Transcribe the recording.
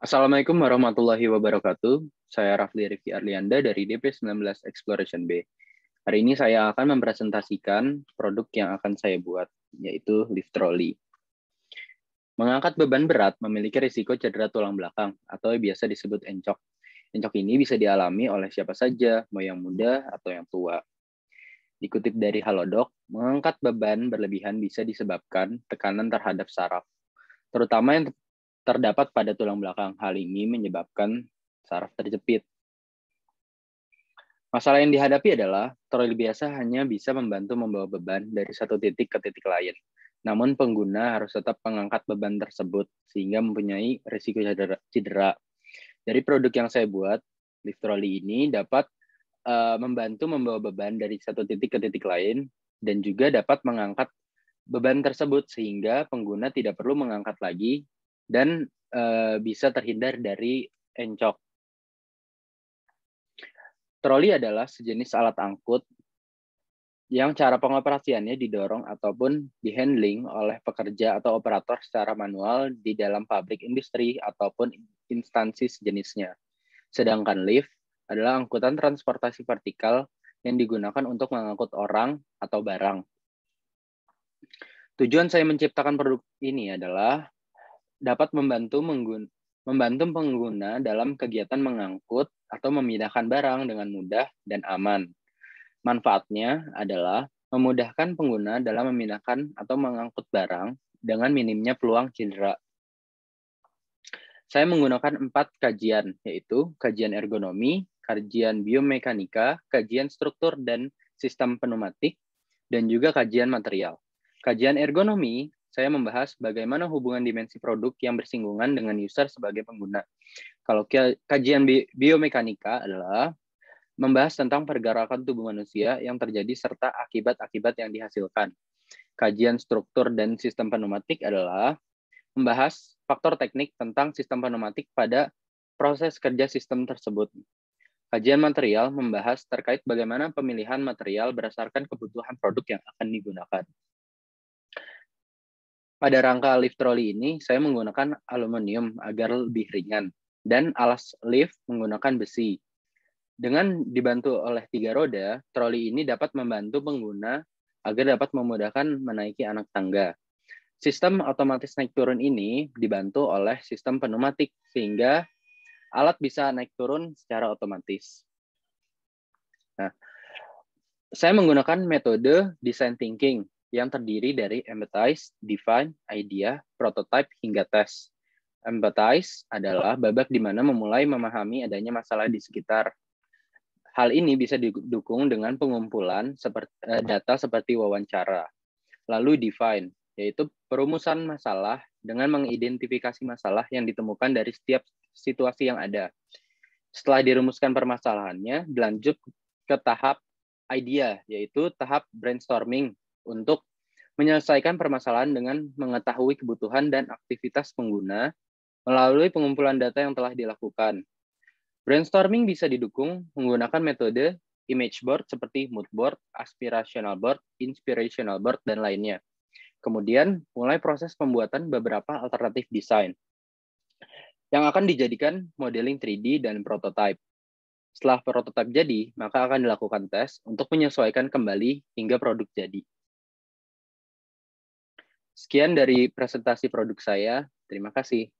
Assalamualaikum warahmatullahi wabarakatuh. Saya Rafli Rifki Arlianda dari DP19 Exploration B. Hari ini saya akan mempresentasikan produk yang akan saya buat, yaitu lift trolley. Mengangkat beban berat memiliki risiko cedera tulang belakang atau biasa disebut encok. Encok ini bisa dialami oleh siapa saja, mau yang muda atau yang tua. Dikutip dari Halodoc, mengangkat beban berlebihan bisa disebabkan tekanan terhadap saraf, terutama yang terdapat pada tulang belakang. Hal ini menyebabkan saraf terjepit. Masalah yang dihadapi adalah troli biasa hanya bisa membantu membawa beban dari satu titik ke titik lain. Namun pengguna harus tetap mengangkat beban tersebut sehingga mempunyai risiko cedera. Dari produk yang saya buat, lift trolley ini dapat uh, membantu membawa beban dari satu titik ke titik lain dan juga dapat mengangkat beban tersebut sehingga pengguna tidak perlu mengangkat lagi dan uh, bisa terhindar dari encok. Troli adalah sejenis alat angkut yang cara pengoperasiannya didorong ataupun dihandling oleh pekerja atau operator secara manual di dalam pabrik industri ataupun instansi sejenisnya. Sedangkan lift adalah angkutan transportasi vertikal yang digunakan untuk mengangkut orang atau barang. Tujuan saya menciptakan produk ini adalah dapat membantu menggun membantu pengguna dalam kegiatan mengangkut atau memindahkan barang dengan mudah dan aman. Manfaatnya adalah memudahkan pengguna dalam memindahkan atau mengangkut barang dengan minimnya peluang cedera. Saya menggunakan empat kajian, yaitu kajian ergonomi, kajian biomekanika, kajian struktur dan sistem pneumatik, dan juga kajian material. Kajian ergonomi saya membahas bagaimana hubungan dimensi produk yang bersinggungan dengan user sebagai pengguna. Kalau kajian biomekanika adalah membahas tentang pergerakan tubuh manusia yang terjadi serta akibat-akibat yang dihasilkan. Kajian struktur dan sistem pneumatik adalah membahas faktor teknik tentang sistem pneumatik pada proses kerja sistem tersebut. Kajian material membahas terkait bagaimana pemilihan material berdasarkan kebutuhan produk yang akan digunakan. Pada rangka lift trolley ini, saya menggunakan aluminium agar lebih ringan dan alas lift menggunakan besi. Dengan dibantu oleh tiga roda, troli ini dapat membantu pengguna agar dapat memudahkan menaiki anak tangga. Sistem otomatis naik turun ini dibantu oleh sistem pneumatik sehingga alat bisa naik turun secara otomatis. Nah, saya menggunakan metode design thinking yang terdiri dari empathize, define, idea, prototype, hingga test. Empathize adalah babak di mana memulai memahami adanya masalah di sekitar. Hal ini bisa didukung dengan pengumpulan eh, data seperti wawancara. Lalu define, yaitu perumusan masalah dengan mengidentifikasi masalah yang ditemukan dari setiap situasi yang ada. Setelah dirumuskan permasalahannya, dilanjut ke tahap idea, yaitu tahap brainstorming untuk menyelesaikan permasalahan dengan mengetahui kebutuhan dan aktivitas pengguna melalui pengumpulan data yang telah dilakukan. Brainstorming bisa didukung menggunakan metode image board seperti mood board, aspirational board, inspirational board, dan lainnya. Kemudian, mulai proses pembuatan beberapa alternatif desain yang akan dijadikan modeling 3D dan prototype. Setelah prototype jadi, maka akan dilakukan tes untuk menyesuaikan kembali hingga produk jadi. Sekian dari presentasi produk saya. Terima kasih.